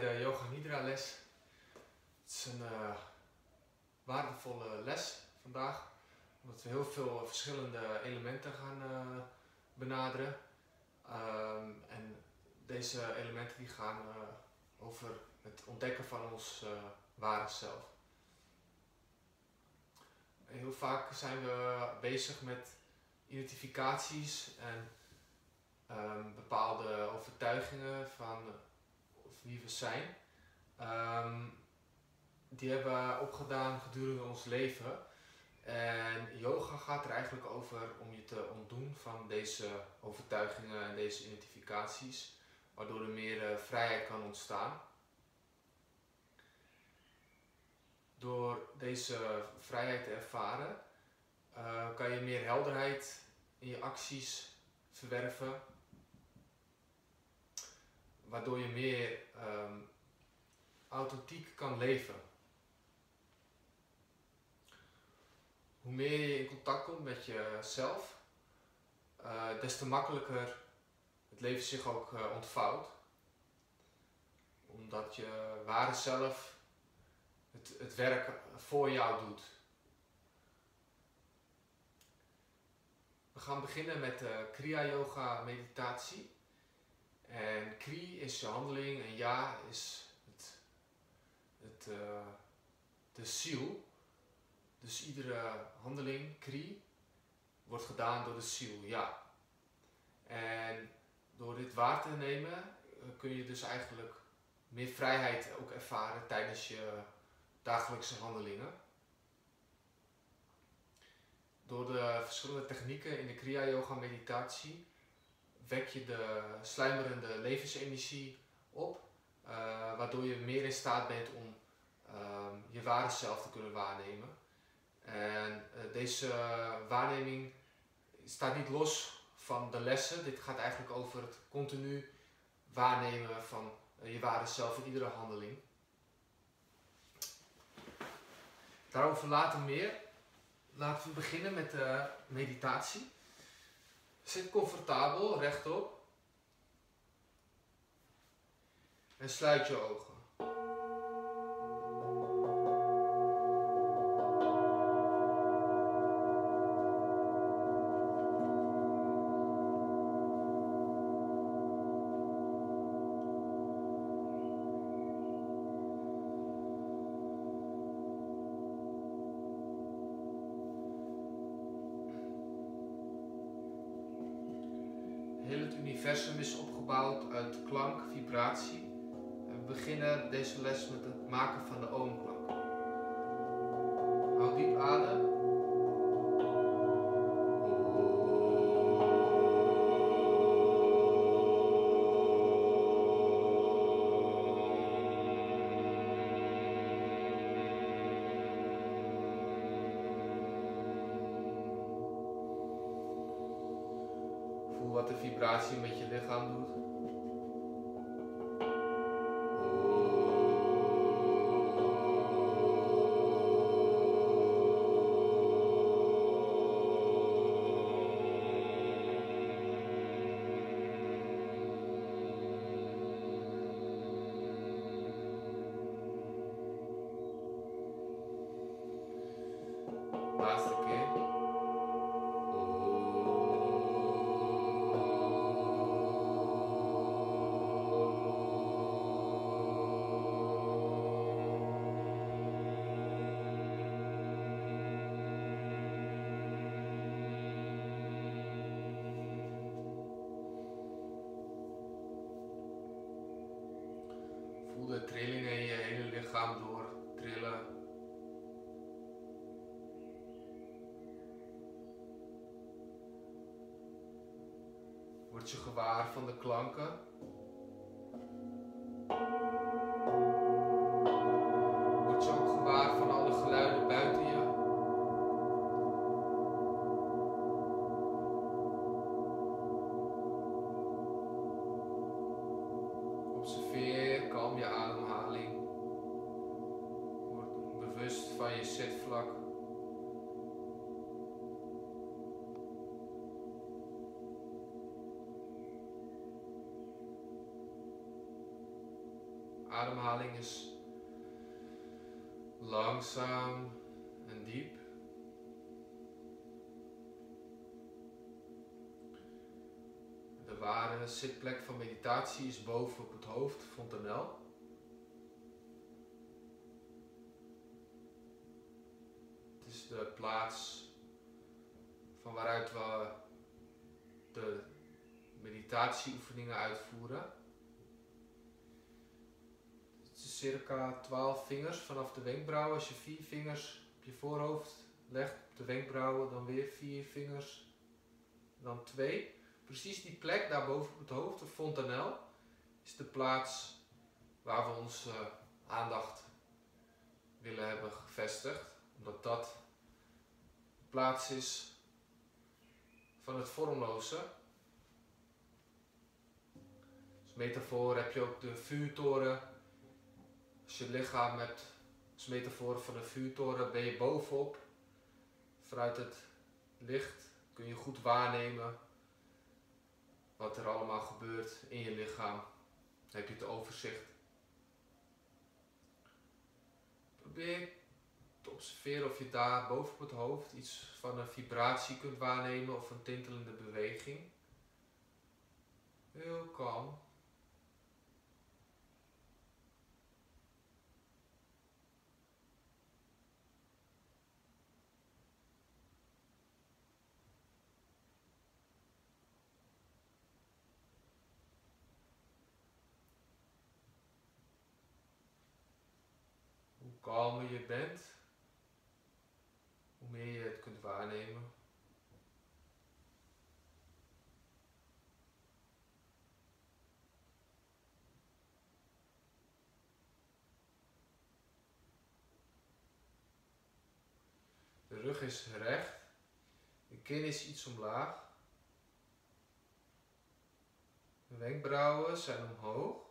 de Yoga Nidra les. Het is een uh, waardevolle les vandaag, omdat we heel veel verschillende elementen gaan uh, benaderen. Um, en deze elementen die gaan over het ontdekken van ons ware zelf. Heel vaak zijn we bezig met identificaties en um, bepaalde overtuigingen van wie we zijn. Um, die hebben we opgedaan gedurende ons leven. En yoga gaat er eigenlijk over om je te ontdoen van deze overtuigingen en deze identificaties, waardoor er meer uh, vrijheid kan ontstaan. Door deze vrijheid te ervaren, uh, kan je meer helderheid in je acties verwerven waardoor je meer um, authentiek kan leven. Hoe meer je in contact komt met jezelf, uh, des te makkelijker het leven zich ook uh, ontvouwt. Omdat je ware zelf het, het werk voor jou doet. We gaan beginnen met de Kriya Yoga meditatie. En kri is je handeling en ja is het, het, uh, de ziel. Dus iedere handeling, kri, wordt gedaan door de ziel, ja. En door dit waar te nemen eh, kun je dus eigenlijk meer vrijheid ook ervaren tijdens je dagelijkse handelingen. Door de verschillende technieken in de Kriya Yoga meditatie wek je de sluimerende levensenergie op, uh, waardoor je meer in staat bent om uh, je ware zelf te kunnen waarnemen. En uh, deze waarneming staat niet los van de lessen. Dit gaat eigenlijk over het continu waarnemen van je ware zelf in iedere handeling. Daarover later meer. Laten we beginnen met de meditatie. Zit comfortabel, rechtop. En sluit je ogen. We beginnen deze les met het maken van de oomklank. Houd diep adem. De trillingen in je hele lichaam door trillen. Word je gewaar van de klanken. Is langzaam en diep. De ware zitplek van meditatie is boven op het hoofd, fontanel. Het is de plaats van waaruit we de meditatieoefeningen uitvoeren. Het is circa 12 vingers vanaf de wenkbrauwen. Als je vier vingers op je voorhoofd legt, op de wenkbrauwen, dan weer vier vingers, dan twee. Precies die plek daar boven op het hoofd, de fontanel, is de plaats waar we onze aandacht willen hebben gevestigd. Omdat dat de plaats is van het vormloze. Als metafoor heb je ook de vuurtoren. Als je lichaam hebt als metafoor van een vuurtoren, ben je bovenop. Vanuit het licht kun je goed waarnemen wat er allemaal gebeurt in je lichaam. Dan heb je het overzicht. Probeer te observeren of je daar boven op het hoofd iets van een vibratie kunt waarnemen of een tintelende beweging. Heel kalm. Hoe kalmer je bent, hoe meer je het kunt waarnemen. De rug is recht, de kin is iets omlaag. De wenkbrauwen zijn omhoog.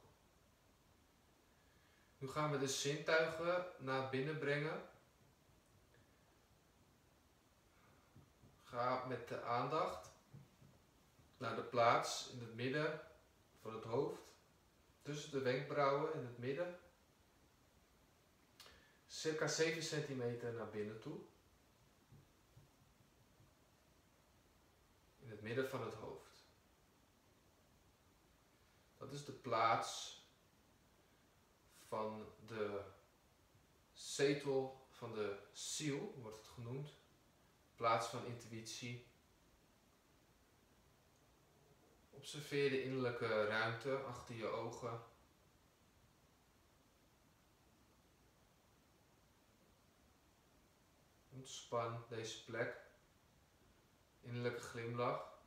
Nu gaan we de zintuigen naar binnen brengen. Ga met de aandacht naar de plaats in het midden van het hoofd, tussen de wenkbrauwen in het midden. Circa 7 centimeter naar binnen toe. In het midden van het hoofd. Dat is de plaats van de zetel van de ziel, wordt het genoemd. Plaats van intuïtie. Observeer de innerlijke ruimte achter je ogen. Ontspan deze plek. Innerlijke glimlach.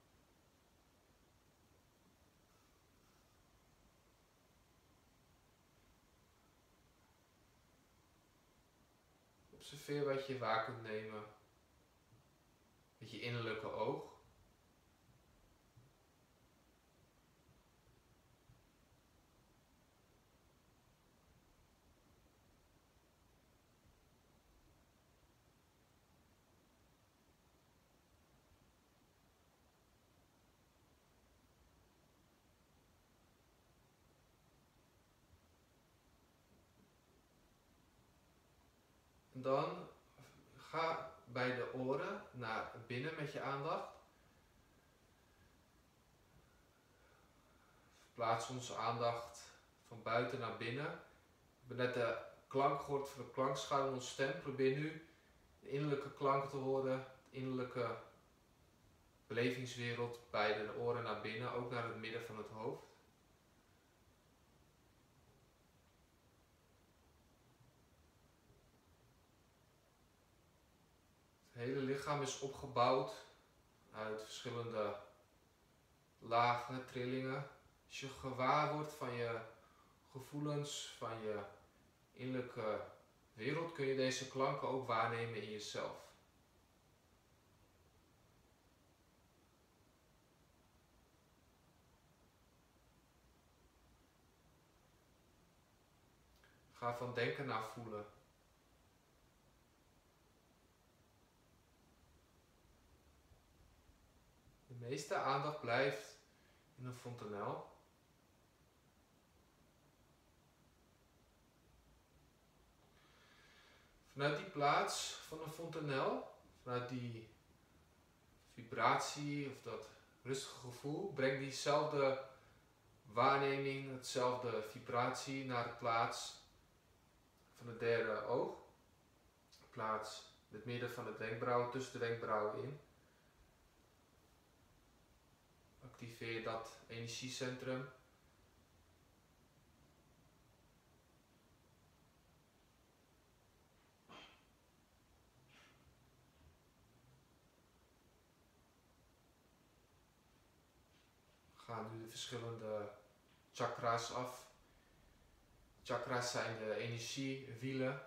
Observeer wat je waar kunt nemen met je innerlijke oog. Dan ga bij de oren naar binnen met je aandacht. Verplaats onze aandacht van buiten naar binnen. We hebben net de klank gehoord van de klankschaal in onze stem. Probeer nu de innerlijke klanken te horen, de innerlijke belevingswereld bij de oren naar binnen, ook naar het midden van het hoofd. Hele lichaam is opgebouwd uit verschillende lagen, trillingen. Als je gewaar wordt van je gevoelens, van je innerlijke wereld, kun je deze klanken ook waarnemen in jezelf. Ga van denken naar voelen. De meeste aandacht blijft in een fontanel. Vanuit die plaats van een fontanel, vanuit die vibratie of dat rustige gevoel, breng diezelfde waarneming, hetzelfde vibratie naar de plaats van het derde oog. Plaats in het midden van de wenkbrauw, tussen de wenkbrauwen in. Activeer dat energiecentrum. Gaan nu de verschillende chakra's af. Chakra's zijn de energiewielen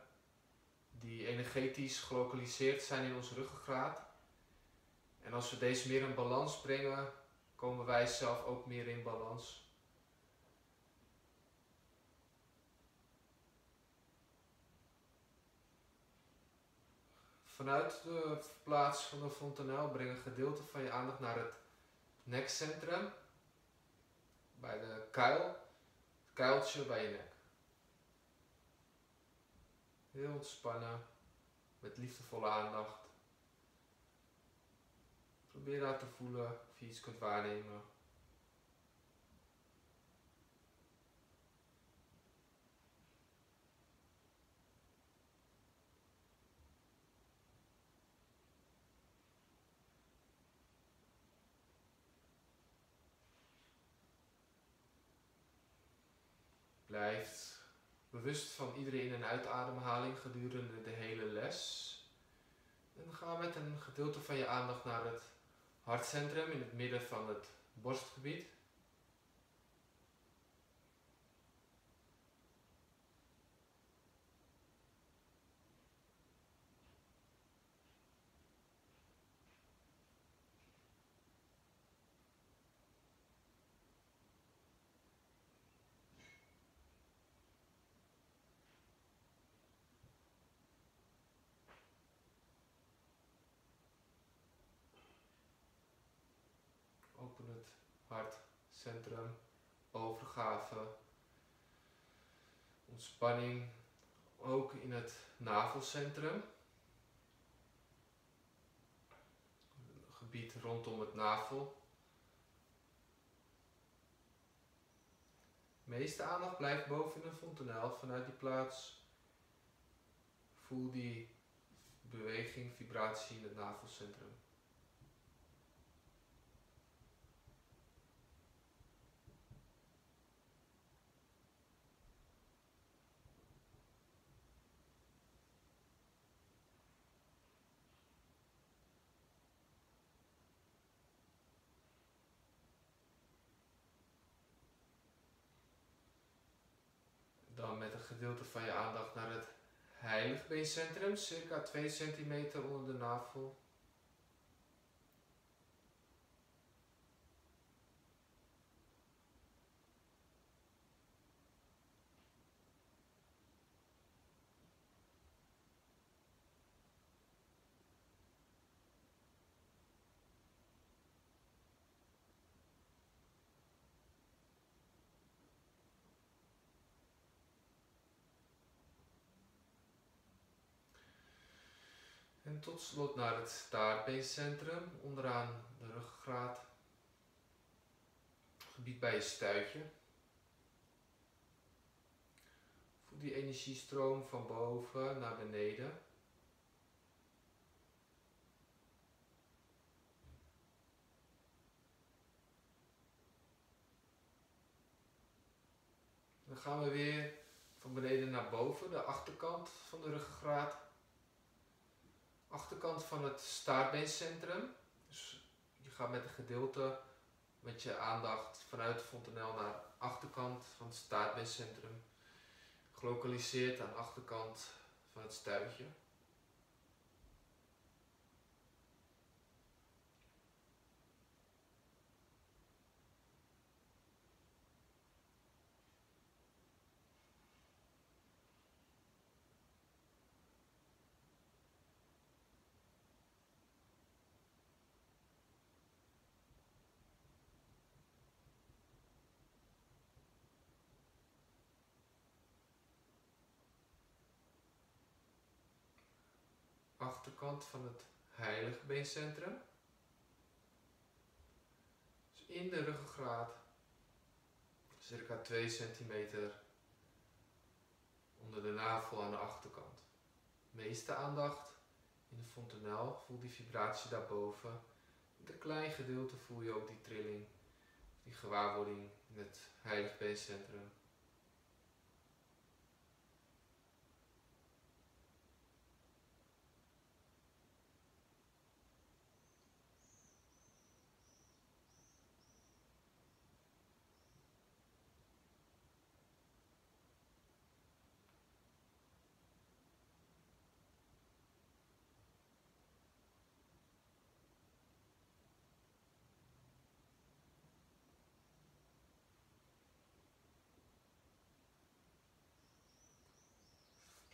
die energetisch gelokaliseerd zijn in ons ruggengraat. En als we deze meer in balans brengen, komen wij zelf ook meer in balans. Vanuit de plaats van de fontanel breng een gedeelte van je aandacht naar het nekcentrum, bij de kuil, het kuiltje bij je nek. Heel ontspannen, met liefdevolle aandacht. Probeer daar te voelen of iets kunt waarnemen. Blijft bewust van iedere in- en uitademhaling gedurende de hele les. En ga met een gedeelte van je aandacht naar het hartcentrum in het midden van het borstgebied. Open het hartcentrum, overgave, ontspanning, ook in het navelcentrum. Gebied rondom het navel. De meeste aandacht blijft boven in een fontanel. Vanuit die plaats voel die beweging, vibratie in het navelcentrum. Met een gedeelte van je aandacht naar het heiligbeencentrum, circa 2 centimeter onder de navel. En tot slot naar het staartbeencentrum, onderaan de ruggengraat. Gebied bij je stuitje. Voel die energiestroom van boven naar beneden. Dan gaan we weer van beneden naar boven, de achterkant van de ruggengraat achterkant van het staartbeencentrum. Dus je gaat met een gedeelte met je aandacht vanuit fontanel naar de achterkant van het staartbeencentrum. Gelokaliseerd aan de achterkant van het stuitje. Achterkant van het heiligbeencentrum. Dus in de ruggengraat, circa 2 centimeter onder de navel aan de achterkant. Meeste aandacht in de fontanel, voel die vibratie daarboven. In klein gedeelte voel je ook die trilling, die gewaarwording in het heiligbeencentrum.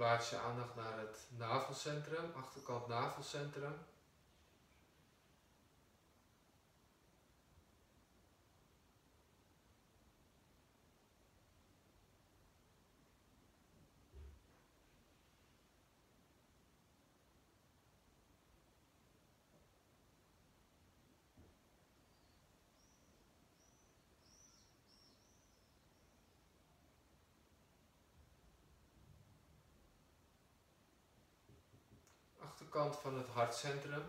Plaats je aandacht naar het navelcentrum, achterkant navelcentrum. Kant van het hartcentrum.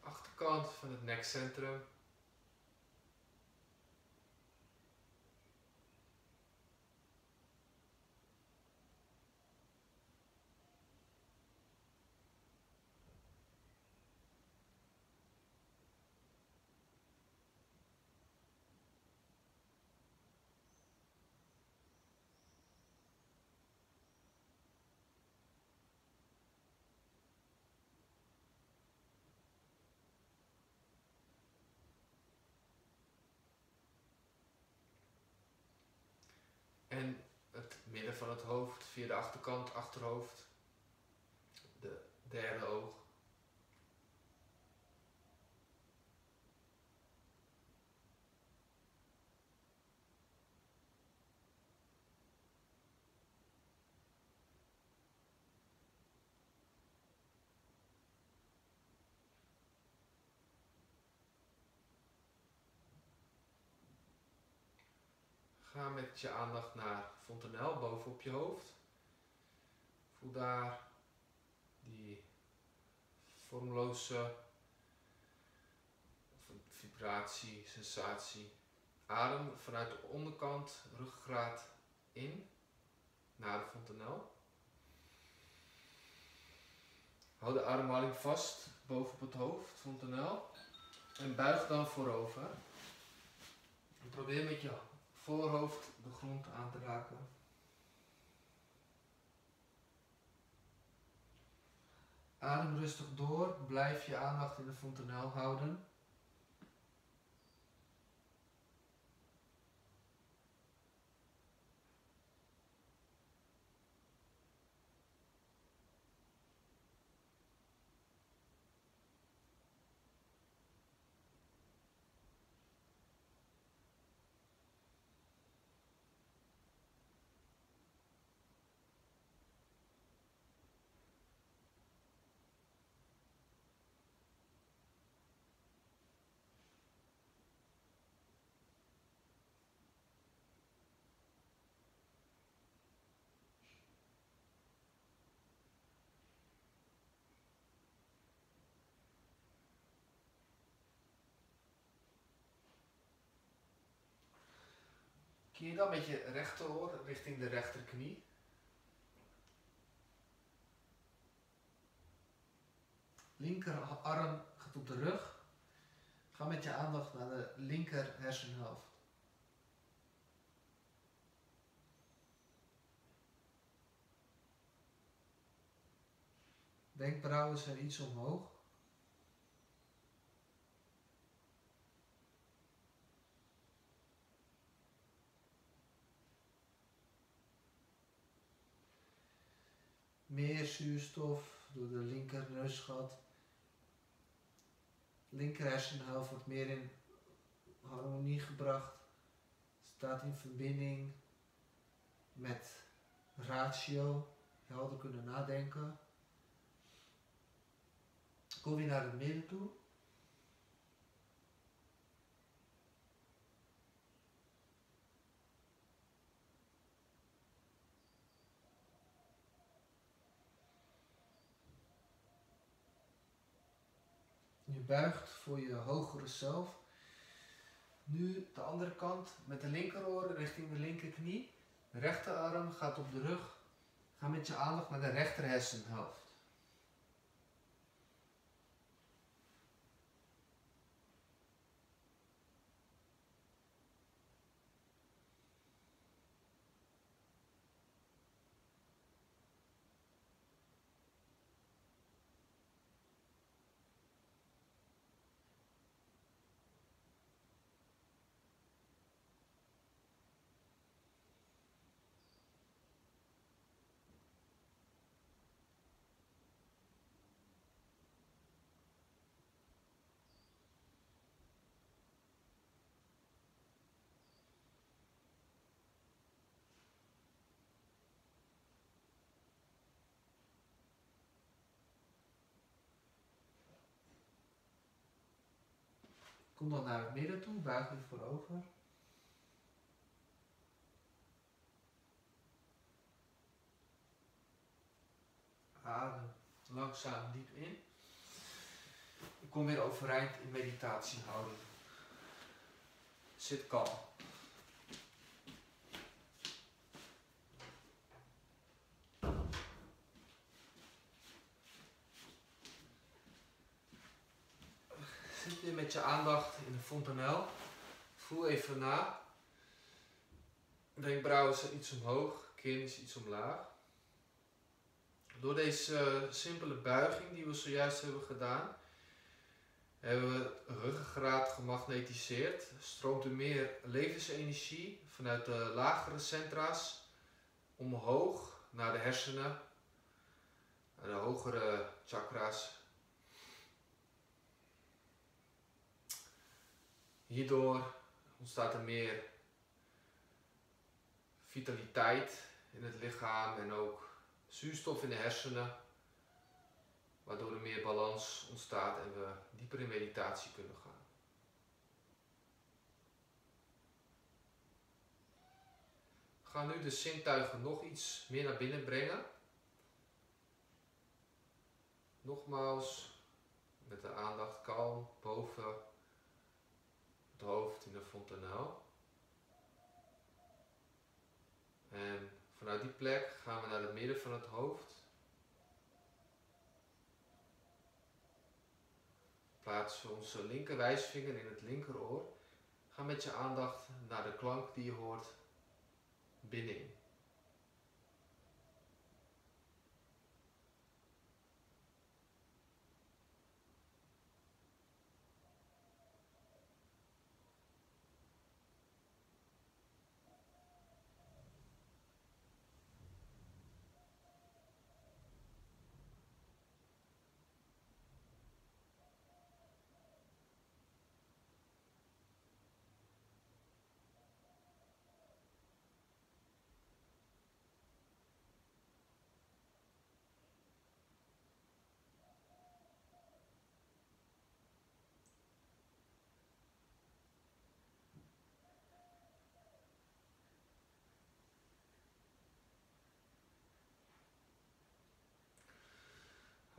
achterkant van het nekcentrum. En het midden van het hoofd via de achterkant, achterhoofd. De derde oog. Ga met je aandacht naar fontanel bovenop je hoofd. Voel daar die vormloze vibratie, sensatie. Adem vanuit de onderkant, ruggraat in naar de fontanel. Hou de ademhaling vast bovenop het hoofd, fontanel. En buig dan voorover. Probeer met je voorhoofd de grond aan te raken. Adem rustig door, blijf je aandacht in de fontanel houden. Keer dan met je rechteroor richting de rechterknie. Linkerarm gaat op de rug. Ga met je aandacht naar de linker hersenhelft. Wenkbrauwen zijn iets omhoog. Meer zuurstof door de linker neusgat. Linker hersenhelft wordt meer in harmonie gebracht. Staat in verbinding met ratio, helder kunnen nadenken. Kom weer naar het midden toe. Je buigt voor je hogere zelf. Nu de andere kant met de linkeroor richting de linkerknie. De rechterarm gaat op de rug. Ga met je aandacht naar de rechter hersenhelft. Kom dan naar het midden toe, buig voorover. Adem langzaam diep in. Ik kom weer overeind in meditatiehouding. Zit kalm. Zit weer met je aandacht in de fontanel. Voel even na. Wenkbrauwen is iets omhoog, kin is iets omlaag. Door deze eh, simpele buiging die we zojuist hebben gedaan, hebben we ruggengraat gemagnetiseerd. Stroomt er meer levensenergie vanuit de lagere centra's omhoog naar de hersenen, naar de hogere chakra's. Hierdoor ontstaat er meer vitaliteit in het lichaam en ook zuurstof in de hersenen, waardoor er meer balans ontstaat en we dieper in meditatie kunnen gaan. We gaan nu de zintuigen nog iets meer naar binnen brengen. Nogmaals, met de aandacht kalm boven het hoofd in de fontanel. En vanuit die plek gaan we naar het midden van het hoofd. Plaatsen we onze linker wijsvinger in het linkeroor. Ga met je aandacht naar de klank die je hoort binnenin.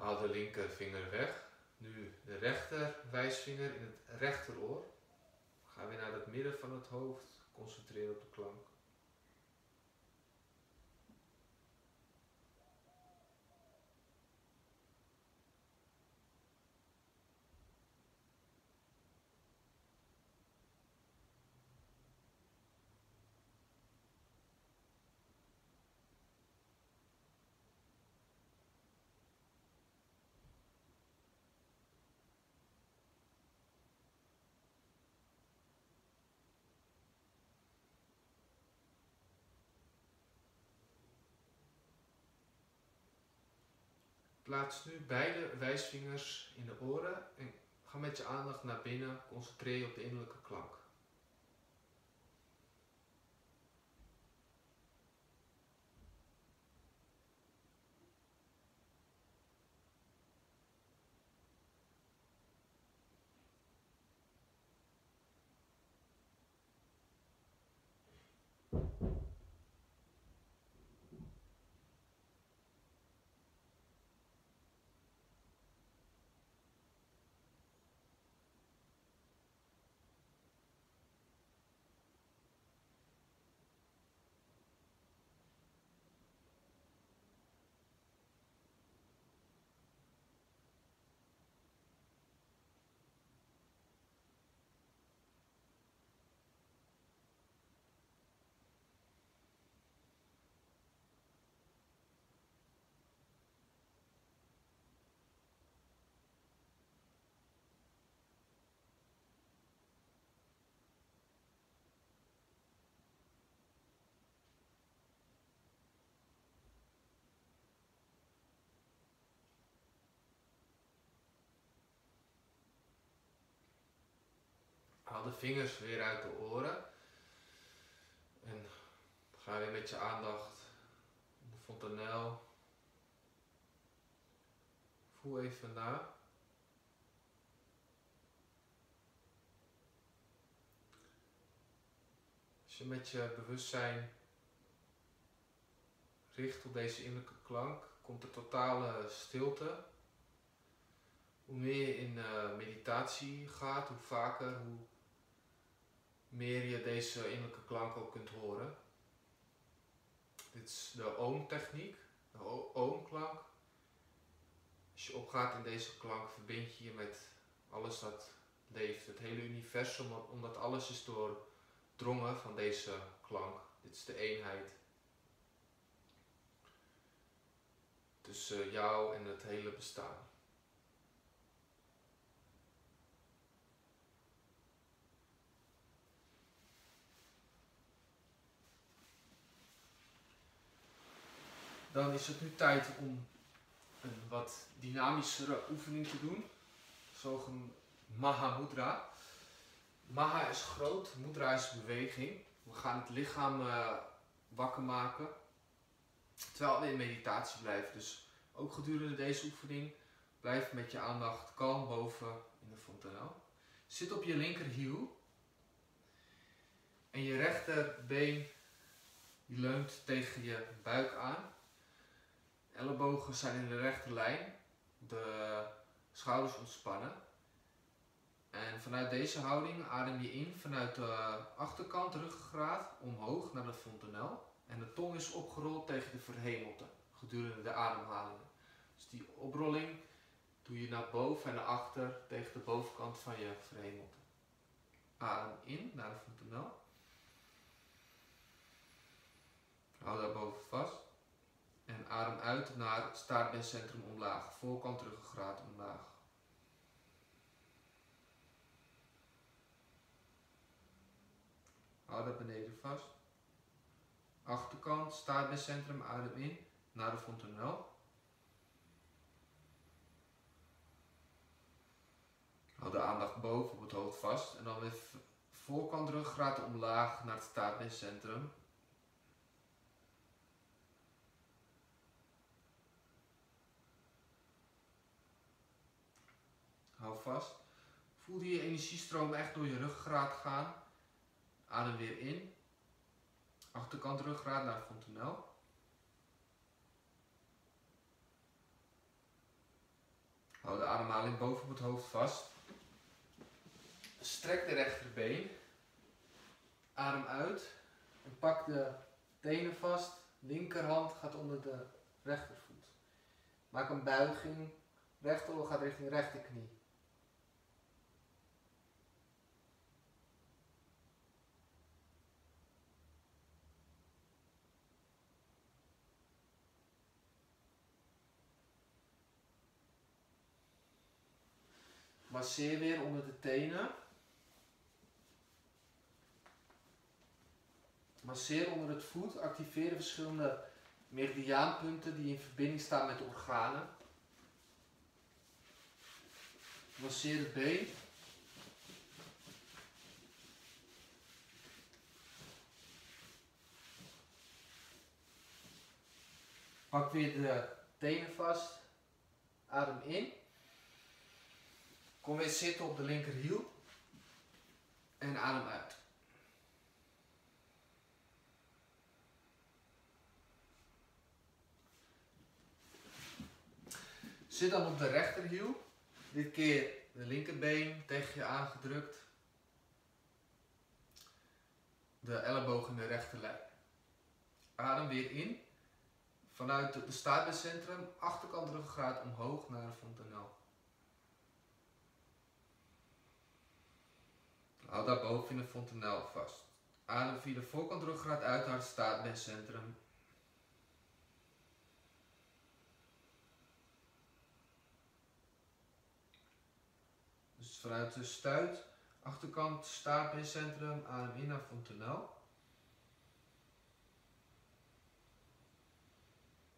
Haal de linkervinger weg. Nu de rechter wijsvinger in het rechteroor. Ga weer naar het midden van het hoofd. Concentreer op de klank. Plaats nu beide wijsvingers in de oren en ga met je aandacht naar binnen. Concentreer je op de innerlijke klank. Haal de vingers weer uit de oren. En ga weer met je aandacht in de fontanel. Voel even na. Als je met je bewustzijn richt op deze innerlijke klank, komt er totale stilte. Hoe meer je in uh, meditatie gaat, hoe vaker, hoe meer je deze innerlijke klank ook kunt horen. Dit is de oom-techniek, de oomklank. Als je opgaat in deze klank, verbind je je met alles dat leeft, het hele universum, omdat alles is doordrongen van deze klank. Dit is de eenheid tussen jou en het hele bestaan. Dan is het nu tijd om een wat dynamischere oefening te doen. Zogenaamd Maha Mudra. Maha is groot, Mudra is beweging. We gaan het lichaam uh, wakker maken. Terwijl we in meditatie blijven. Dus ook gedurende deze oefening blijf met je aandacht kalm boven in de fontanel. Zit op je linkerhiel. En je rechterbeen leunt tegen je buik aan. Ellebogen zijn in de rechte lijn. De schouders ontspannen. En vanuit deze houding adem je in vanuit de achterkant ruggengraat omhoog naar de fontanel. En de tong is opgerold tegen de verhemelte gedurende de ademhalingen. Dus die oprolling doe je naar boven en naar achter tegen de bovenkant van je verhemelte. Adem in naar de fontanel. Hou daar boven vast. En adem uit naar staartbeencentrum omlaag, voorkant ruggengraat omlaag. Hou dat beneden vast. Achterkant, staartbeencentrum, adem in naar de fontanel. Hou de aandacht boven op het hoofd vast en dan weer voorkant ruggraat omlaag naar het staartbeencentrum. Hou vast. Voel die energiestroom echt door je ruggraat gaan. Adem weer in. Achterkant ruggraat naar fontanel. Hou de ademhaling boven op het hoofd vast. Strek de rechterbeen. Adem uit. En pak de tenen vast. Linkerhand gaat onder de rechtervoet. Maak een buiging. Rechteroor gaat richting rechterknie. Masseer weer onder de tenen. Masseer onder het voet. Activeer de verschillende meridiaanpunten die in verbinding staan met de organen. Masseer het been. Pak weer de tenen vast. Adem in. Kom weer zitten op de linkerhiel. En adem uit. Zit dan op de rechterhiel. Dit keer de linkerbeen tegen je aangedrukt. De elleboog in de rechterlijn. Adem weer in. Vanuit het staartbeencentrum, achterkant ruggengraat omhoog naar de fontanel. Hou daar boven in de fontanel vast. Adem via de voorkant ruggengraat uit naar het staartbeencentrum. Dus vanuit de stuit, achterkant staartbeencentrum, adem in naar fontanel.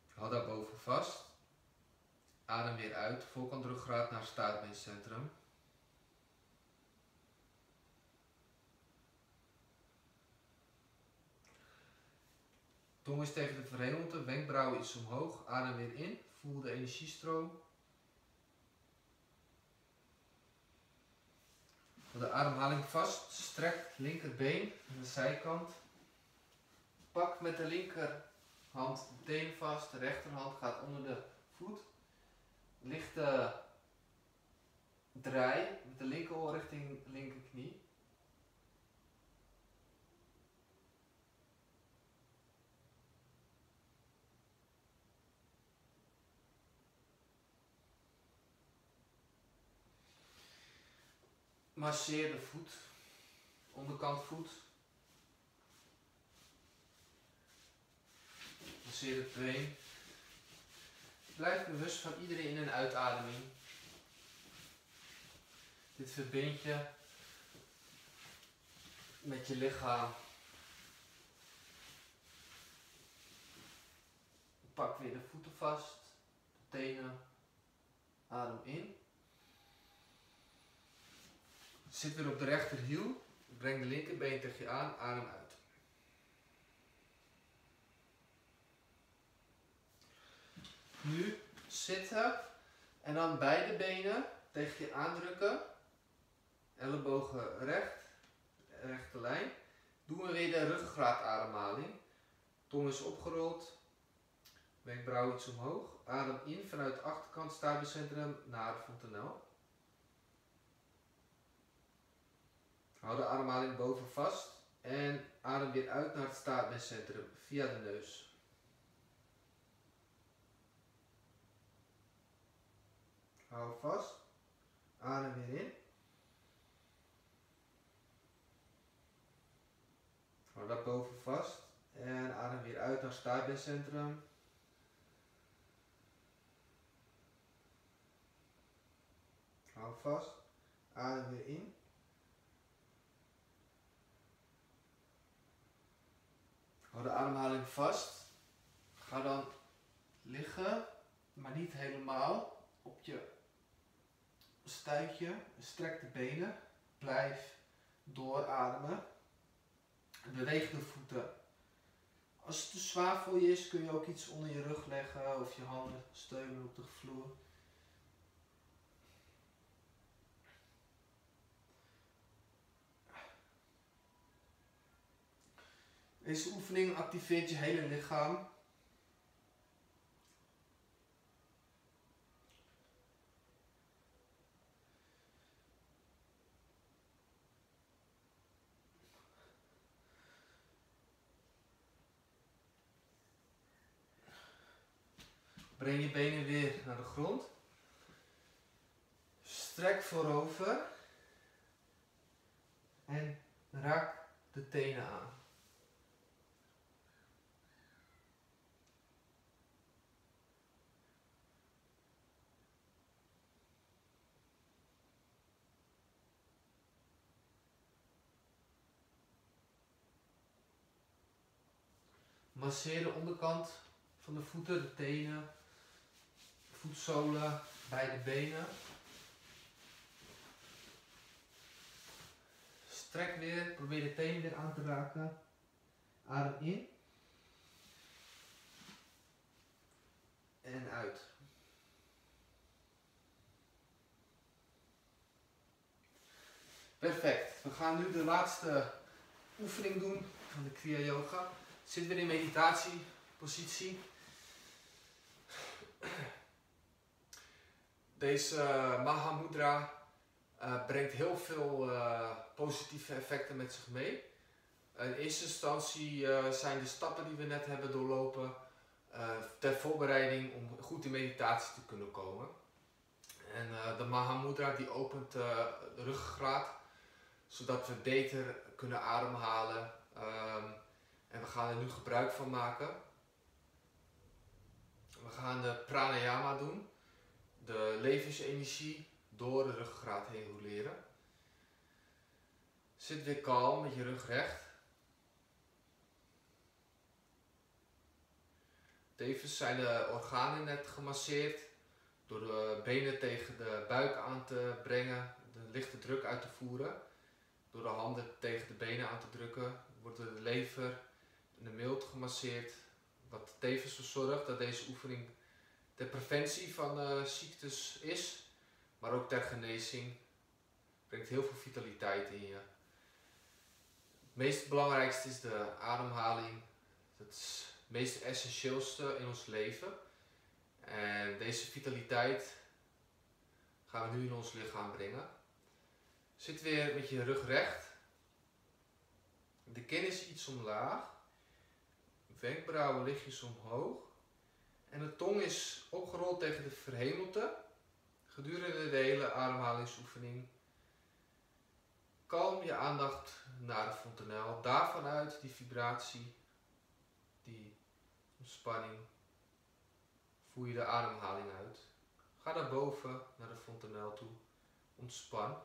Hou daarboven vast. Adem weer uit, voorkant ruggraat naar staartbeencentrum. Tong is tegen de verhemelte, wenkbrauwen iets omhoog. Adem weer in, voel de energiestroom. De ademhaling vast, strek linkerbeen aan de zijkant. Pak met de linkerhand de teen vast, de rechterhand gaat onder de voet. Lichte draai met de linkeroor richting linkerknie. Masseer de voet, onderkant voet. Masseer het been. Blijf bewust van iedere in- en uitademing. Dit verbind je met je lichaam. Pak weer de voeten vast, de tenen. Adem in. Zit weer op de rechterhiel. Breng de linkerbeen tegen je aan. Adem uit. Nu zitten en dan beide benen tegen je aandrukken. Ellebogen recht, rechte lijn. Doen we weer de ruggengraatademhaling. Tong is opgerold. Wenkbrauw iets omhoog. Adem in vanuit de achterkant staartbeencentrum naar de fontanel. Hou de ademhaling boven vast en adem weer uit naar het staartbeencentrum via de neus. Hou vast. Adem weer in. Hou dat boven vast en adem weer uit naar staartbeencentrum. Hou vast. Adem weer in. Hou de ademhaling vast. Ga dan liggen, maar niet helemaal op je stuitje. Strek de benen. Blijf doorademen. Beweeg de voeten. Als het te zwaar voor je is, kun je ook iets onder je rug leggen of je handen steunen op de vloer. Deze oefening activeert je hele lichaam. Breng je benen weer naar de grond. Strek voorover. En raak de tenen aan. Masseer de onderkant van de voeten, de tenen, voetzolen, beide benen. Strek weer, probeer de tenen weer aan te raken. Adem in. En uit. Perfect. We gaan nu de laatste oefening doen van de Kriya Yoga. Zit weer in meditatiepositie. Deze uh, Mahamudra uh, brengt heel veel uh, positieve effecten met zich mee. In eerste instantie zijn de stappen die we net hebben doorlopen ter voorbereiding om goed in meditatie te kunnen komen. En de Mahamudra die opent de ruggengraat, zodat we beter kunnen ademhalen. Um, en we gaan er nu gebruik van maken. We gaan de pranayama doen, de levensenergie door de ruggengraat heen roleren. Zit weer kalm met je rug recht. Tevens zijn de organen net gemasseerd door de benen tegen de buik aan te brengen, de lichte druk uit te voeren. Door de handen tegen de benen aan te drukken, wordt de lever en de mild gemasseerd. Wat tevens voor zorgt dat deze oefening ter preventie van uh, ziektes is, maar ook ter genezing. Brengt heel veel vitaliteit in je. Het meest belangrijkste is de ademhaling. Dat is het meest essentieelste in ons leven. En deze vitaliteit gaan we nu in ons lichaam brengen. Zit weer met je rug recht. De kin is iets omlaag. Wenkbrauwen lichtjes omhoog. En de tong is opgerold tegen de verhemelte. Gedurende de hele ademhalingsoefening. Kalm je aandacht naar de fontanel. Daarvan uit die vibratie, die ontspanning. Voel je de ademhaling uit. Ga naar boven, naar de fontanel toe. Ontspan.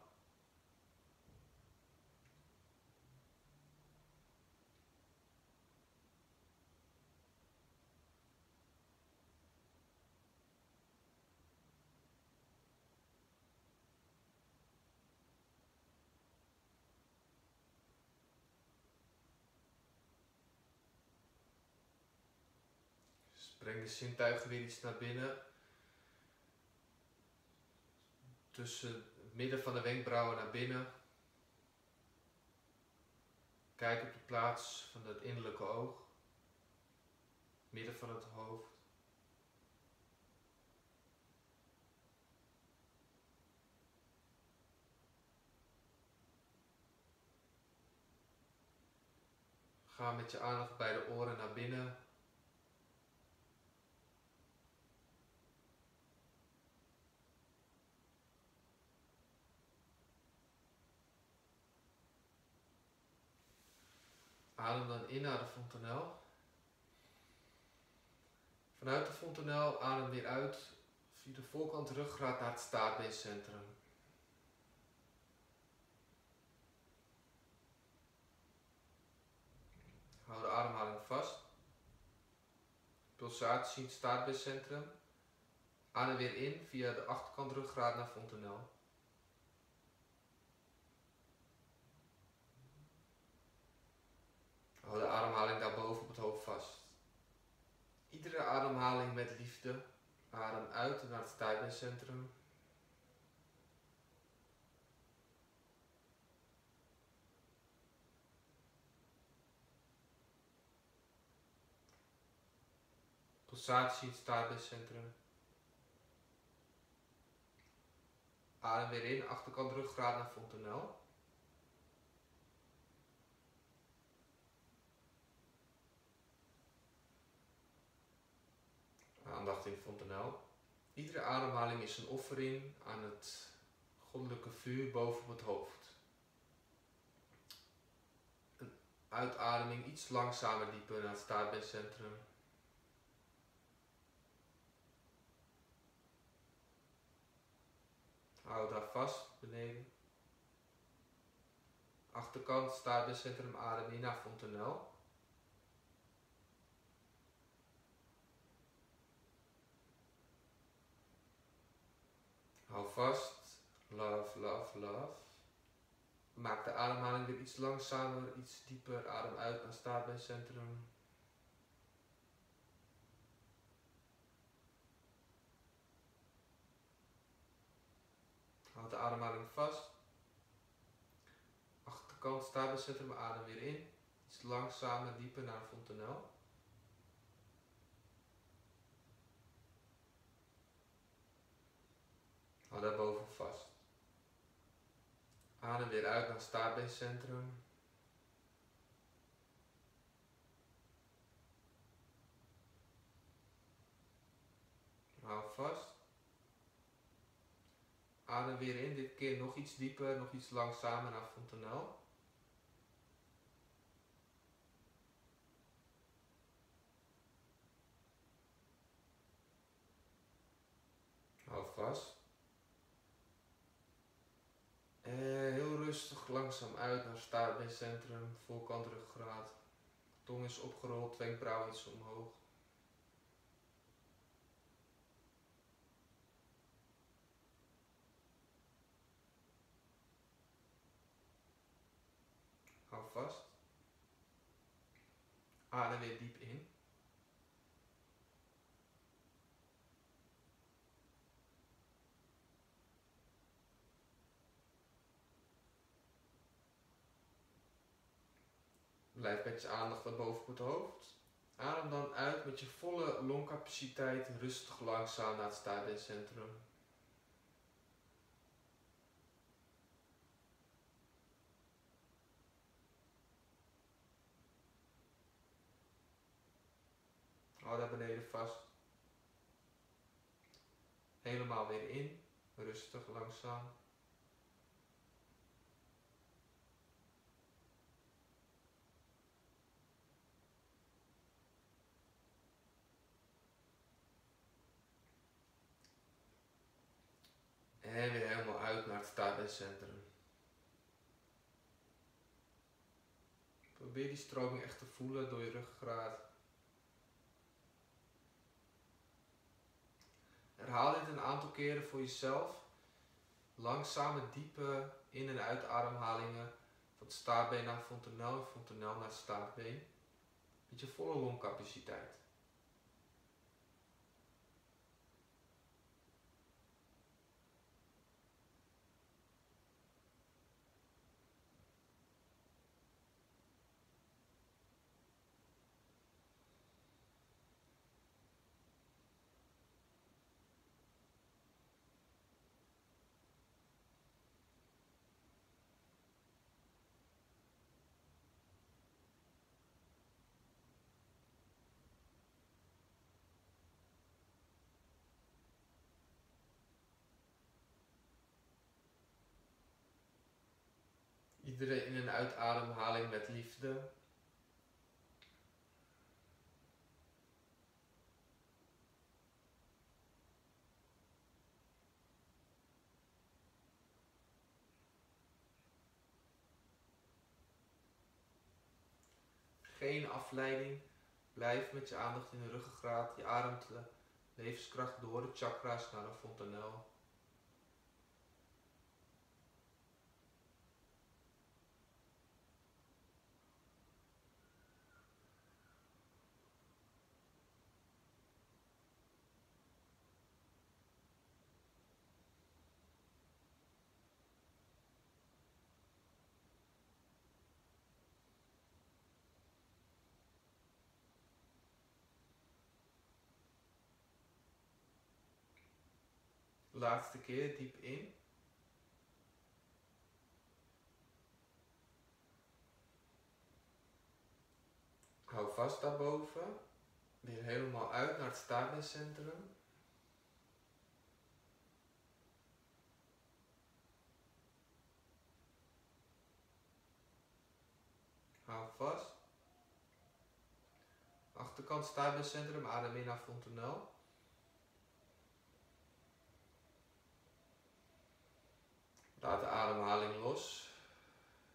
Breng de zintuigen weer iets naar binnen. Tussen het midden van de wenkbrauwen naar binnen. Kijk op de plaats van het innerlijke oog. Midden van het hoofd. Ga met je aandacht bij de oren naar binnen. Adem dan in naar de fontanel. Vanuit de fontanel adem weer uit via de voorkant ruggraat naar het staartbeencentrum. Hou de ademhaling vast. Pulsatie in het. Adem weer in via de achterkant ruggraat naar fontanel. Hou de ademhaling daarboven op het hoofd vast. Iedere ademhaling met liefde. Adem uit naar het stijlcentrum. Pulsatie het centrum. Adem weer in, achterkant ruggraat naar fontanel. Aandacht in Fontenel. Iedere ademhaling is een offering aan het goddelijke vuur boven het hoofd. Een uitademing iets langzamer dieper naar het staartbeencentrum. Hou daar vast beneden. Achterkant staartbeencentrum adem in naar Fontenel. Hou vast. Love, love, love. Maak de ademhaling weer iets langzamer, iets dieper. Adem uit naar centrum. Houd de ademhaling vast. Achterkant staat bij centrum, adem weer in. Iets langzamer, dieper naar fontanel. Hou daarboven vast. Adem weer uit naar staartbeencentrum. Hou vast. Adem weer in, dit keer nog iets dieper, nog iets langzamer naar fontanel. Hou vast. En heel rustig langzaam uit naar staartbeencentrum, voorkant ruggraat. Tong is opgerold, wenkbrauw iets omhoog. Hou vast. Adem weer diep in. Blijf met je aandacht naar boven op het hoofd. Adem dan uit met je volle longcapaciteit rustig langzaam naar het staartbeencentrum. Hou daar beneden vast. Helemaal weer in. Rustig, langzaam. En weer helemaal naar het staartbeencentrum. Probeer die stroming echt te voelen door je ruggengraat. Herhaal dit een aantal keren voor jezelf. Langzame, diepe in- en uitademhalingen van staartbeen naar fontanel en fontanel naar staartbeen. Met je volle longcapaciteit. In- en uitademhaling met liefde. Geen afleiding. Blijf met je aandacht in de ruggengraat. Je ademt de levenskracht door de chakra's naar de fontanel. Laatste keer diep in. Hou vast daarboven. Weer helemaal uit naar het staartbeencentrum. Hou vast. Achterkant staartbeencentrum, adem in naar fontanel. Laat de ademhaling los.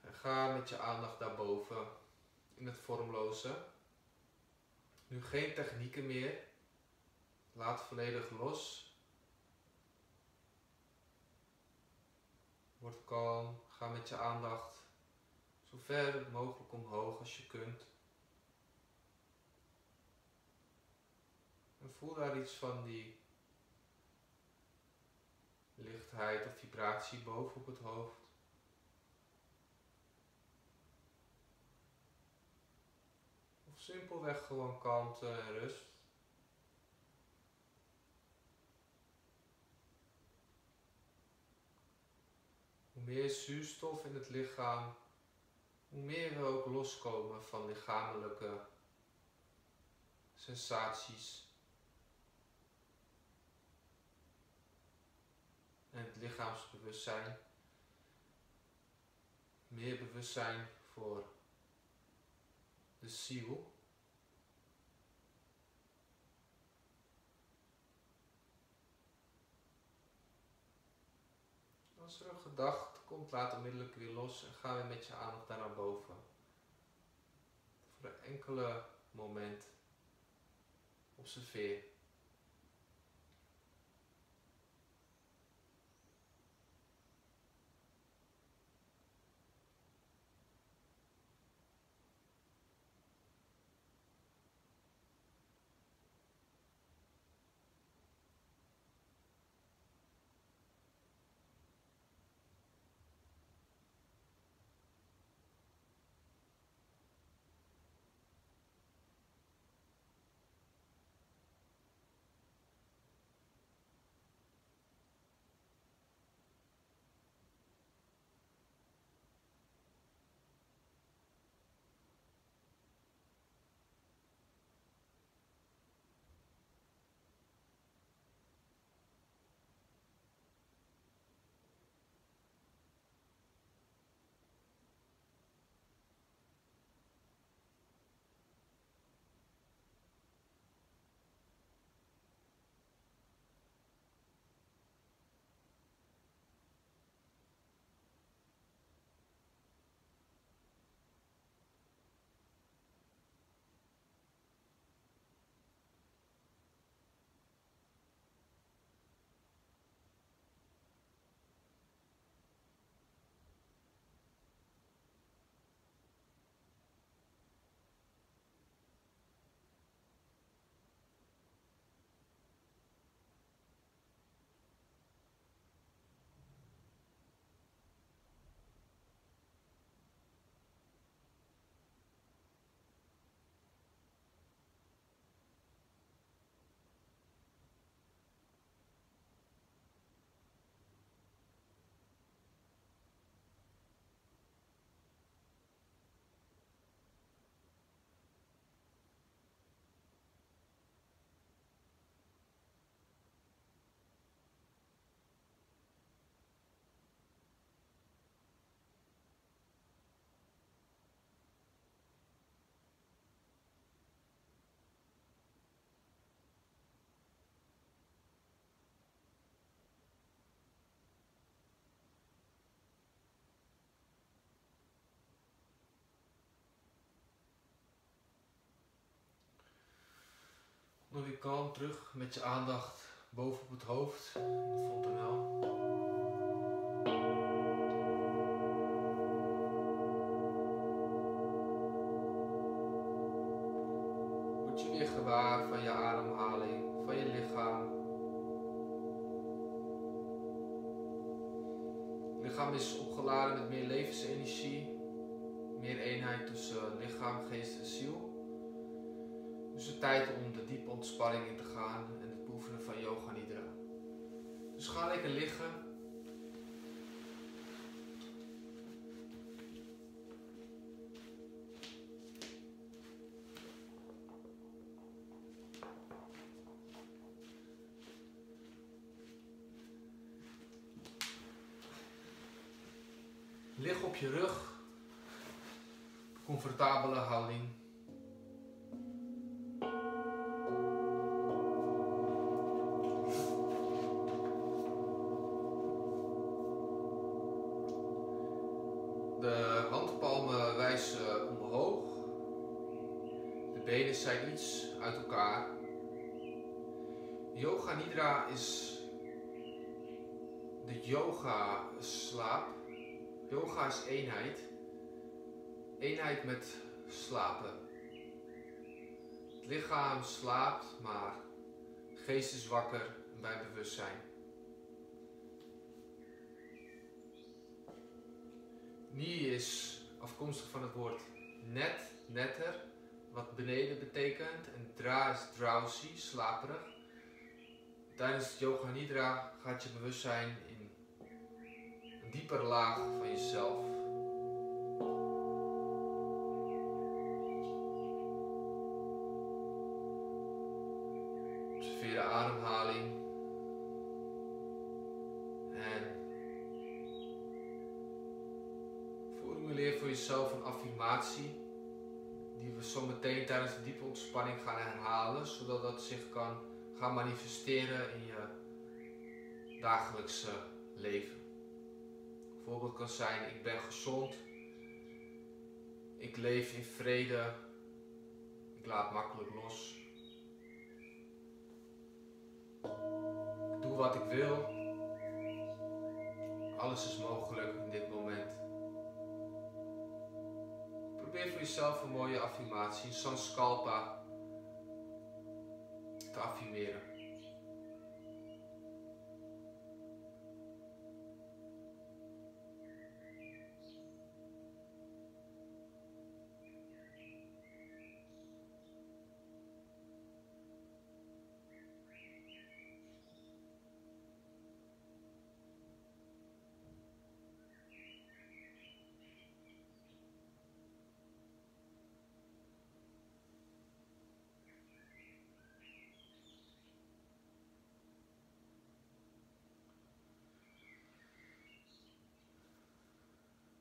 En ga met je aandacht daarboven in het vormloze. Nu geen technieken meer. Laat volledig los. Word kalm. Ga met je aandacht zo ver mogelijk omhoog als je kunt. En voel daar iets van die of vibratie boven op het hoofd. Of simpelweg gewoon kalmte en rust. Hoe meer zuurstof in het lichaam, hoe meer we ook loskomen van lichamelijke sensaties. En het lichaamsbewustzijn. Meer bewustzijn voor de ziel. Als er een gedachte komt, laat onmiddellijk weer los en ga weer met je aandacht daar naar boven. Voor een enkele moment observeer. Nog weer kalm terug met je aandacht boven op het hoofd de fontanel. Word je weer gewaar van je ademhaling, van je lichaam. Het lichaam is opgeladen met meer levensenergie, meer eenheid tussen lichaam, geest en ziel. Dus het tijd om de diepe ontspanning in te gaan en het beoefenen van yoga nidra. Dus ga lekker liggen. Lig op je rug. Comfortabele houding. De handpalmen wijzen omhoog. De benen zijn iets uit elkaar. Yoga Nidra is de yoga slaap Yoga is eenheid. Eenheid met slapen. Het lichaam slaapt, maar geest is wakker bij bewustzijn. Ni is afkomstig van het woord net, netter, wat beneden betekent. En dra is drowsy, slaperig. Tijdens yoga nidra gaat je bewustzijn in een diepere laag van jezelf. Jezelf een affirmatie die we zo meteen tijdens de diepe ontspanning gaan herhalen, zodat dat zich kan gaan manifesteren in je dagelijkse leven. Een voorbeeld kan zijn: ik ben gezond, ik leef in vrede, ik laat makkelijk los. Ik doe wat ik wil. Alles is mogelijk in dit moment. Probeer voor jezelf een mooie affirmatie, Sanskalpa, te affirmeren.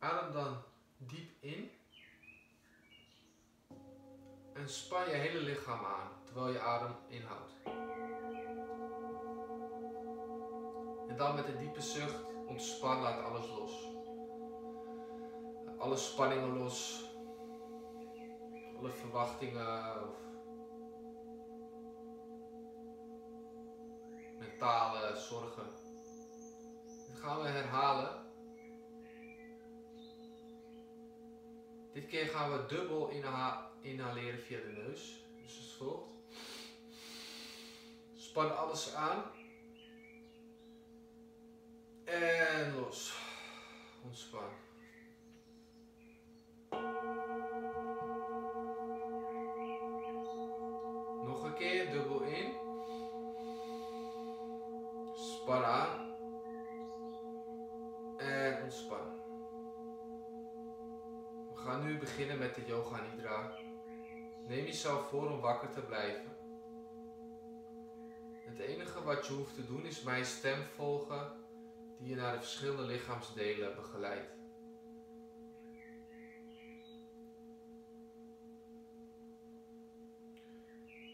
Adem dan diep in. En span je hele lichaam aan terwijl je adem inhoudt. En dan met een diepe zucht ontspan, laat alles los. Alle spanningen los. Alle verwachtingen of mentale zorgen. Dat gaan we herhalen Dit keer gaan we dubbel inha inhaleren via de neus. Dus als volgt. Span alles aan. En los. Ontspan. De Yoga Nidra. Neem jezelf voor om wakker te blijven. Het enige wat je hoeft te doen is mijn stem volgen die je naar de verschillende lichaamsdelen begeleidt.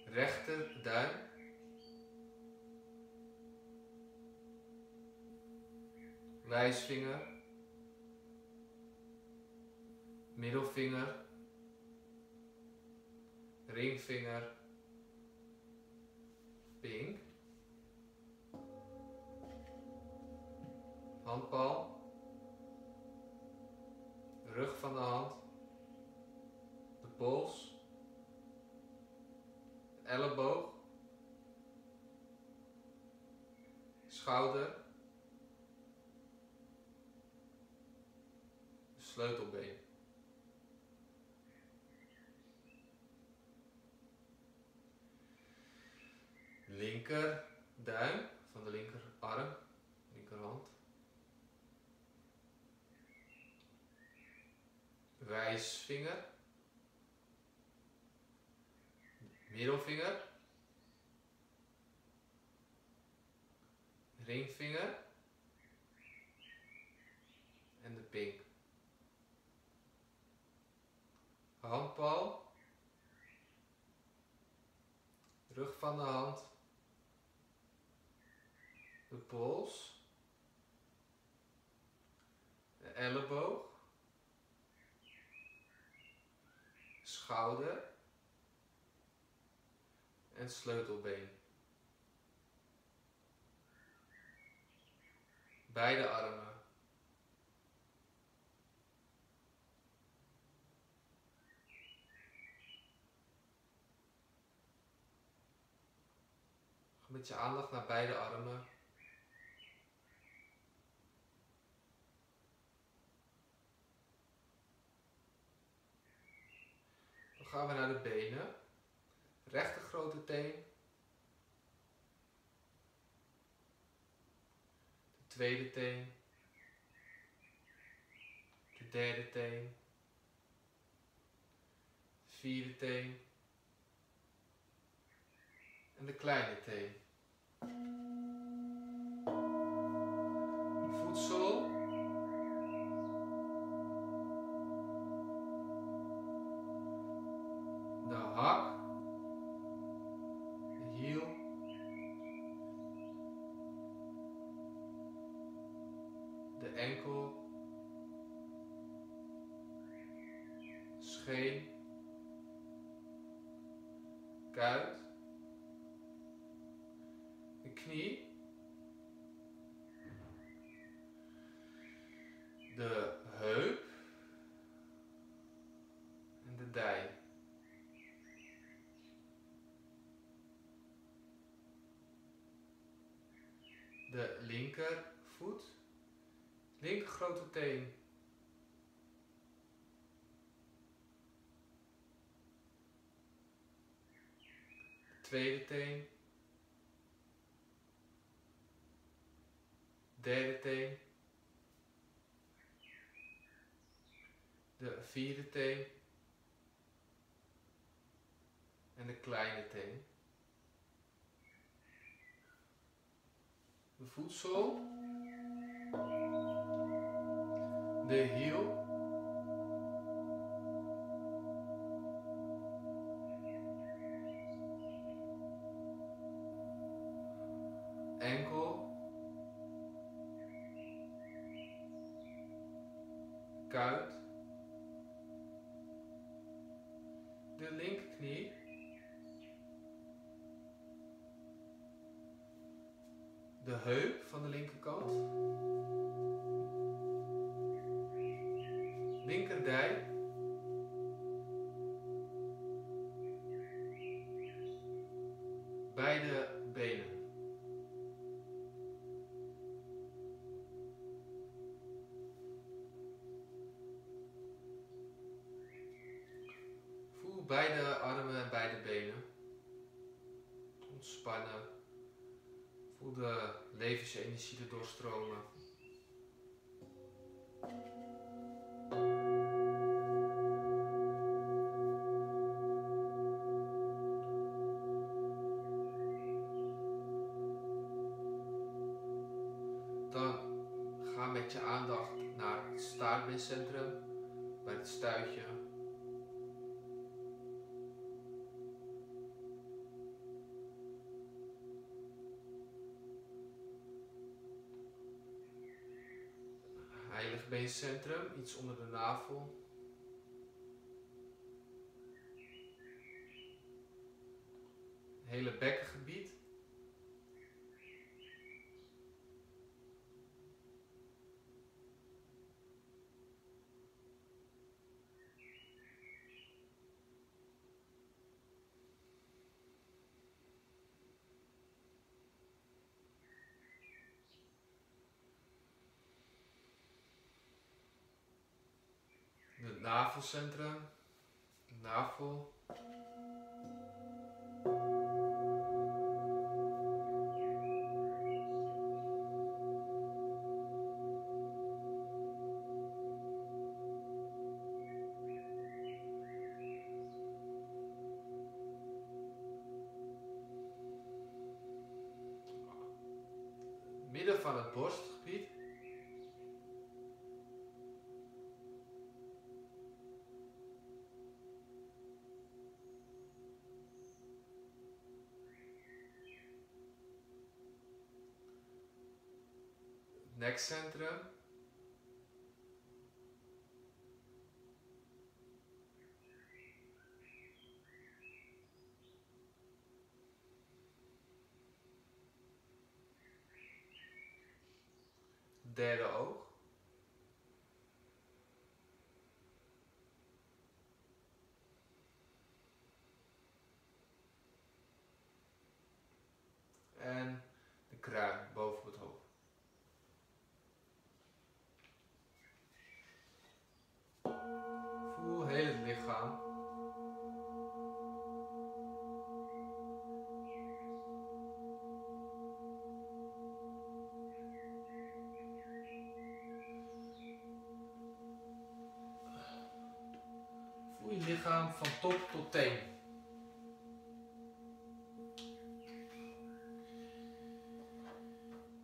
Rechter duim. Wijsvinger. middelvinger, ringvinger, pink, handpalm, rug van de hand, de pols, de elleboog, schouder, sleutelbeen. Linker duim van de linkerarm, linkerhand. Wijsvinger. Middelvinger. Ringvinger. En de pink. Handpalm. Rug van de hand de pols, de elleboog, schouder en sleutelbeen. Beide armen. Met je aandacht naar beide armen. Gaan we naar de benen. Rechter grote teen. De tweede teen. De derde teen. De vierde teen. En de kleine teen. Voedsel. De hak. De hiel. De enkel. Scheen. Kuit. De knie. Grote teen. De tweede teen. Derde teen. De vierde teen. En de kleine teen. De voedsel. De hiel. Beide armen en beide benen. Ontspannen. Voel de levensenergie er doorstromen. Heiligbeencentrum, iets onder de navel. Hele bekkengebied. Het navelcentrum, navel. Nekcentrum. Derde oog. Lichaam van top tot teen.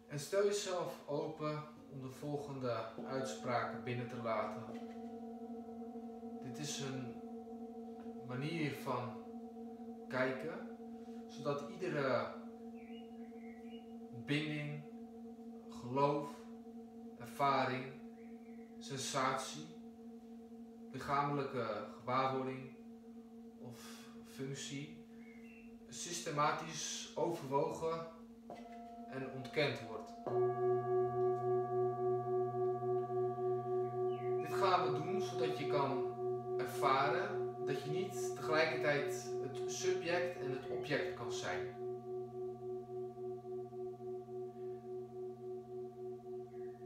En stel jezelf open om de volgende uitspraken binnen te laten. Dit is een manier van kijken, zodat iedere binding, geloof, ervaring, sensatie, lichamelijke gewaarwording of functie systematisch overwogen en ontkend wordt. Dit gaan we doen zodat je kan ervaren dat je niet tegelijkertijd het subject en het object kan zijn.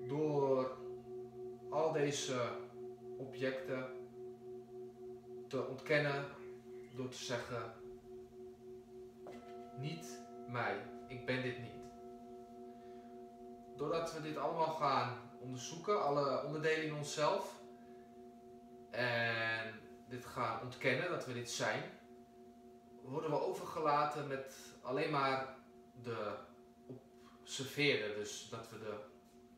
Door al deze objecten te ontkennen, door te zeggen, niet mij, ik ben dit niet. Doordat we dit allemaal gaan onderzoeken, alle onderdelen in onszelf, en dit gaan ontkennen dat we dit zijn, worden we overgelaten met alleen maar de observeerder, dus dat we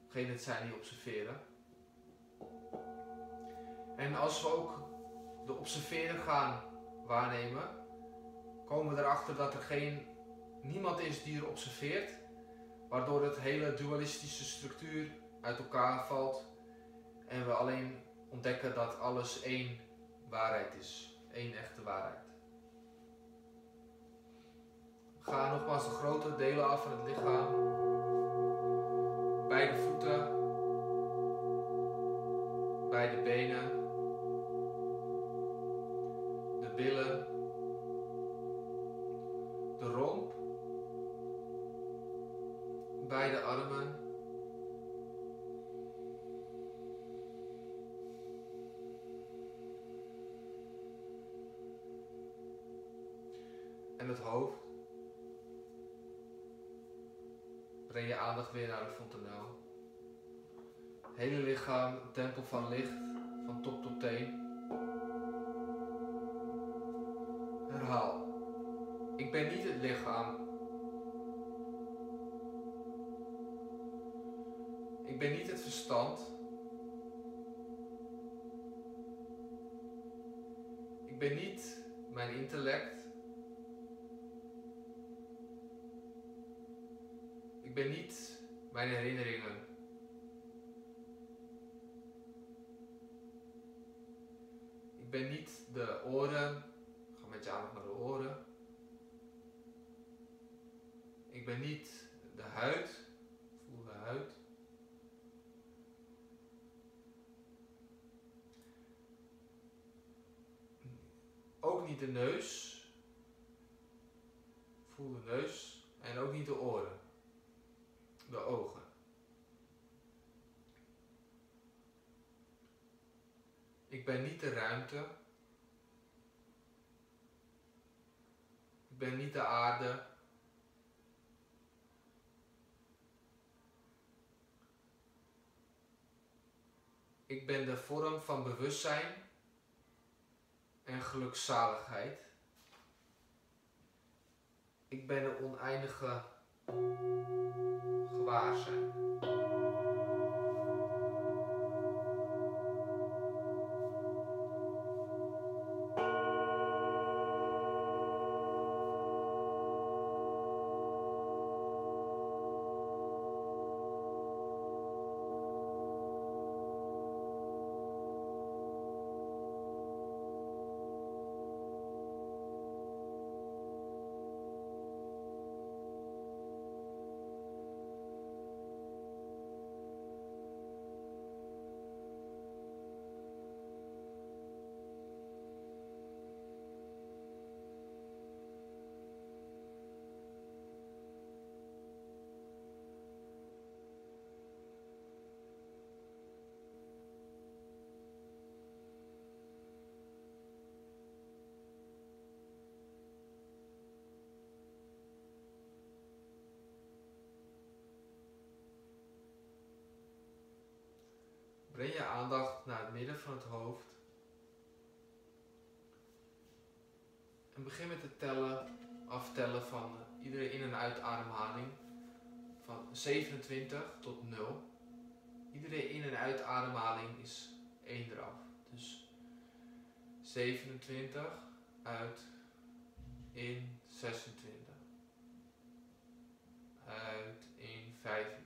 degene zijn die observeren. En als we ook de observeerder gaan waarnemen, komen we erachter dat er geen niemand is die er observeert, waardoor het hele dualistische structuur uit elkaar valt en we alleen ontdekken dat alles één waarheid is, één echte waarheid. Gaan nogmaals de grote delen af van het lichaam, beide voeten, beide benen, de billen, de romp, beide armen. En het hoofd. Breng je aandacht weer naar de fontanel. Hele lichaam, tempel van licht, van top tot teen. Herhaal. Ik ben niet het lichaam. Ik ben niet het verstand. Ik ben niet mijn intellect. Ik ben niet mijn herinneringen. Ik ben niet de oren. Met je aandacht naar de oren. Ik ben niet de huid. Voel de huid. Ook niet de neus. Voel de neus. En ook niet de oren. De ogen. Ik ben niet de ruimte. Ik ben niet de aarde. Ik ben de vorm van bewustzijn en gelukzaligheid. Ik ben de oneindige gewaarzijn. Breng je aandacht naar het midden van het hoofd. En begin met het tellen, aftellen van iedere in- en uitademhaling. Van 27 tot 0. Iedere in- en uitademhaling is 1 eraf. Dus 27 uit in 26. Uit in 25.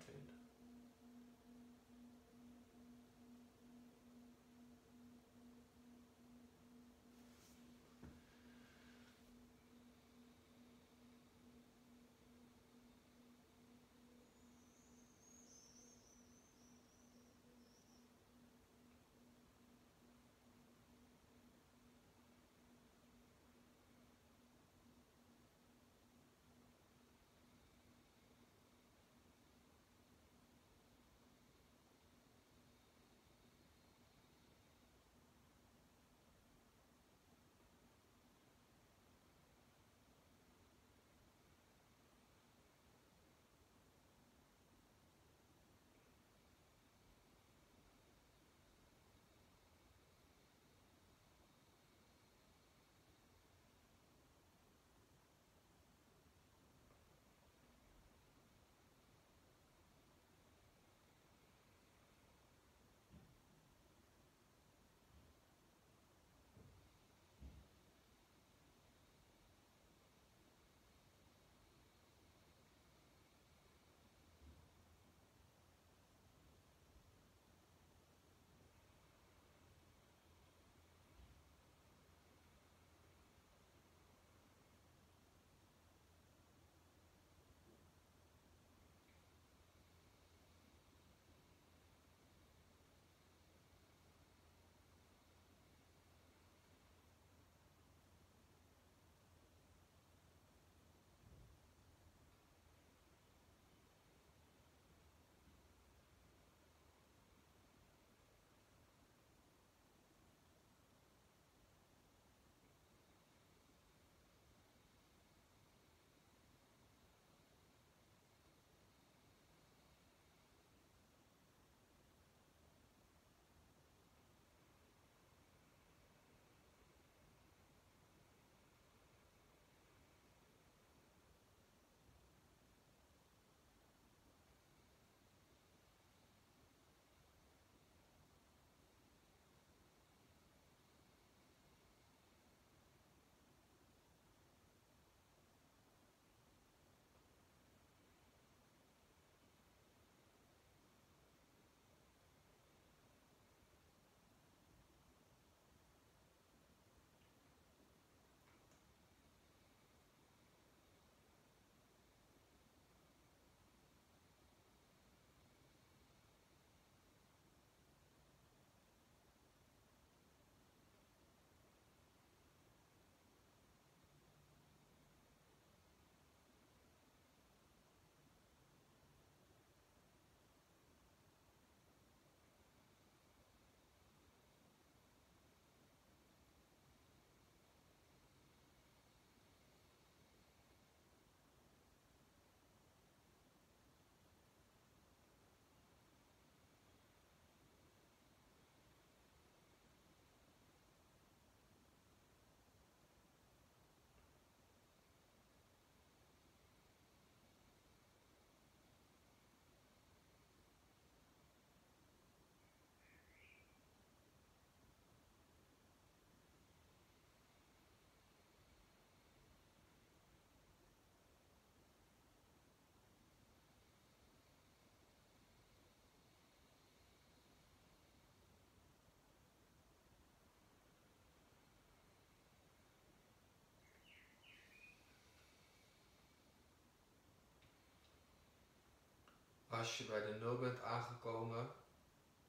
Als je bij de nul bent aangekomen,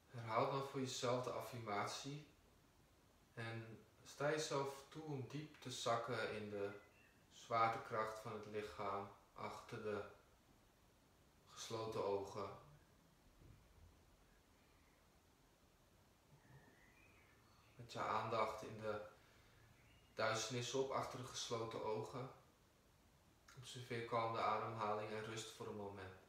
herhaal dan voor jezelf de affirmatie en sta jezelf toe om diep te zakken in de zwaartekracht van het lichaam achter de gesloten ogen. Met je aandacht in de duisternis op achter de gesloten ogen. Observeer kalm de ademhaling en rust voor een moment.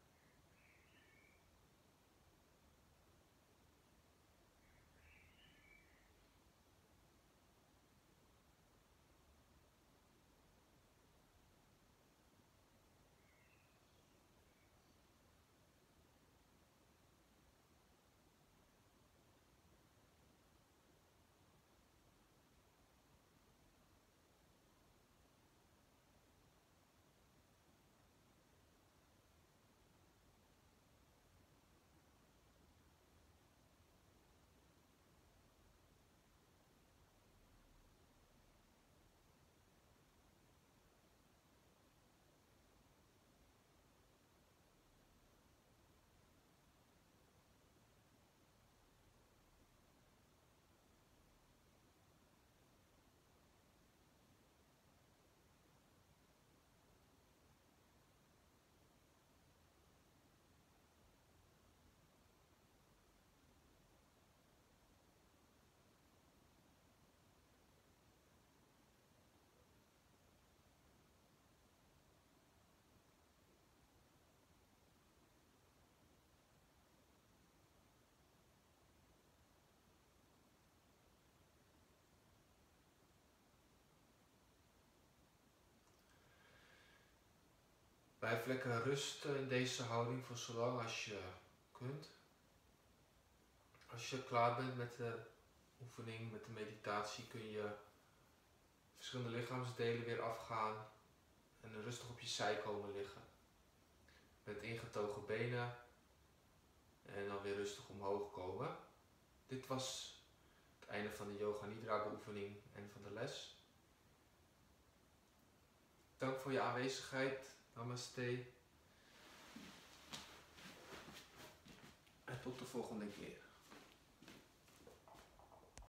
Blijf lekker rusten in deze houding voor zolang als je kunt. Als je klaar bent met de oefening, met de meditatie, kun je verschillende lichaamsdelen weer afgaan en rustig op je zij komen liggen. Met ingetogen benen en dan weer rustig omhoog komen. Dit was het einde van de Yoga Nidra beoefening en van de les. Dank voor je aanwezigheid. Namaste. En tot de volgende keer.